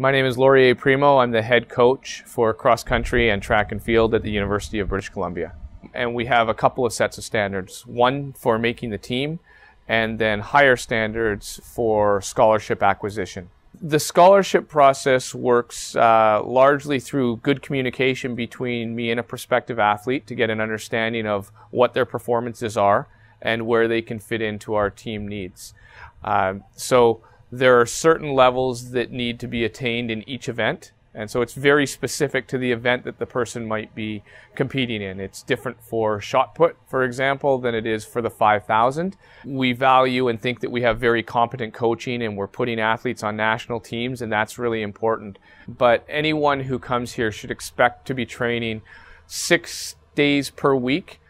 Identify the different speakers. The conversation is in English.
Speaker 1: My name is Laurier Primeau. I'm the head coach for cross country and track and field at the University of British Columbia. And we have a couple of sets of standards one for making the team, and then higher standards for scholarship acquisition. The scholarship process works uh, largely through good communication between me and a prospective athlete to get an understanding of what their performances are and where they can fit into our team needs. Um, so there are certain levels that need to be attained in each event. And so it's very specific to the event that the person might be competing in. It's different for shot put, for example, than it is for the 5,000. We value and think that we have very competent coaching and we're putting athletes on national teams, and that's really important. But anyone who comes here should expect to be training six days per week